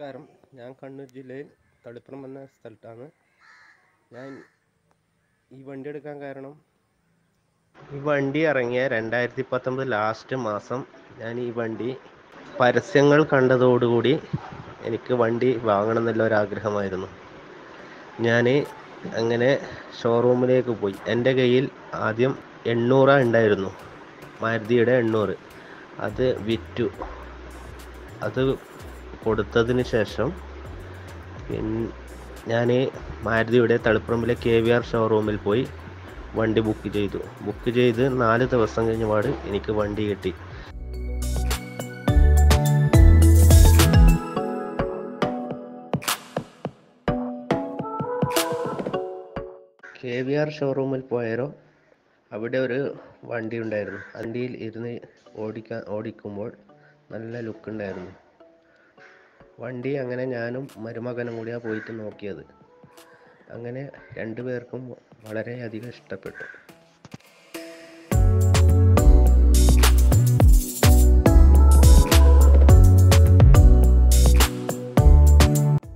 നമസ്കാരം. ഞാൻ കണ്ണൂർ ജില്ലയിൽ തളിപ്പുറം എന്ന സ്ഥലത്താണ്. ഞാൻ ഈ വണ്ടി എടുക്കാൻ കാരണം ഈ വണ്ടി ഇറങ്ങിയ രണ്ടായിരത്തി പത്തൊമ്പത് ലാസ്റ്റ് മാസം ഞാൻ ഈ വണ്ടി പരസ്യങ്ങൾ കണ്ടതോടുകൂടി എനിക്ക് വണ്ടി വാങ്ങണം എന്നുള്ള ഒരാഗ്രഹമായിരുന്നു ഞാൻ അങ്ങനെ ഷോറൂമിലേക്ക് പോയി. എന്റെ കയ്യിൽ ആദ്യം എണ്ണൂറ ഉണ്ടായിരുന്നു. മാരുതിയുടെ എണ്ണൂറ്. അത് വിറ്റു. അത് കൊടുത്തതിന് ശേഷം ഞാൻ മാരുതിയുടെ തളിപ്പറമ്പിലെ കെ വി ആർ ഷോറൂമിൽ പോയി വണ്ടി ബുക്ക് ചെയ്തു. ബുക്ക് ചെയ്ത് നാല് ദിവസം കഴിഞ്ഞ പാട് എനിക്ക് വണ്ടി കിട്ടി. കെ വി ആർ ഷോറൂമിൽ പോയാലോ അവിടെ ഒരു വണ്ടി ഉണ്ടായിരുന്നു. വണ്ടിയിൽ ഇരുന്ന് ഓടിക്കാൻ ഓടിക്കുമ്പോൾ നല്ല ലുക്ക് ഉണ്ടായിരുന്നു. വണ്ടി അങ്ങനെ ഞാനും മരുമകനും കൂടിയാണ് പോയിട്ട് നോക്കിയത്. അങ്ങനെ രണ്ടു പേർക്കും വളരെയധികം ഇഷ്ടപ്പെട്ടു.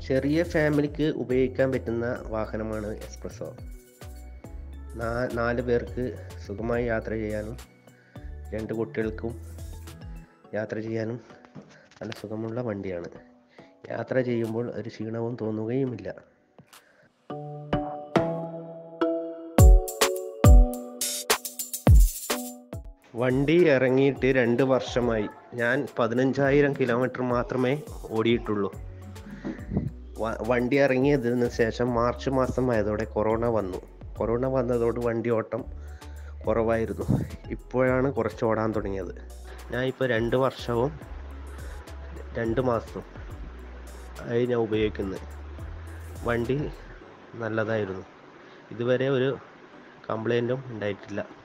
ചെറിയ ഫാമിലിക്ക് ഉപയോഗിക്കാൻ പറ്റുന്ന വാഹനമാണ് എക്സ്പ്രസോ നാ നാല് പേർക്ക് സുഖമായി യാത്ര ചെയ്യാനും രണ്ട് കുട്ടികൾക്കും യാത്ര ചെയ്യാനും നല്ല സുഖമുള്ള വണ്ടിയാണ്. യാത്ര ചെയ്യുമ്പോൾ ഒരു ക്ഷീണവും തോന്നുകയുമില്ല. വണ്ടി ഇറങ്ങിയിട്ട് രണ്ട് വർഷമായി. ഞാൻ പതിനഞ്ചായിരം കിലോമീറ്റർ മാത്രമേ ഓടിയിട്ടുള്ളൂ. വണ്ടി ഇറങ്ങിയതിന് ശേഷം മാർച്ച് മാസം ആയതോടെ കൊറോണ വന്നു. കൊറോണ വന്നതോട് വണ്ടി ഓട്ടം കുറവായിരുന്നു. ഇപ്പോഴാണ് കുറച്ച് ഓടാൻ തുടങ്ങിയത്. ഞാൻ ഇപ്പോൾ രണ്ട് വർഷവും രണ്ട് മാസവും ആയി ഞാൻ ഉപയോഗിക്കുന്നത്. വണ്ടി നല്ലതായിരുന്നു. ഇതുവരെ ഒരു കംപ്ലൈന്റും ഉണ്ടായിട്ടില്ല.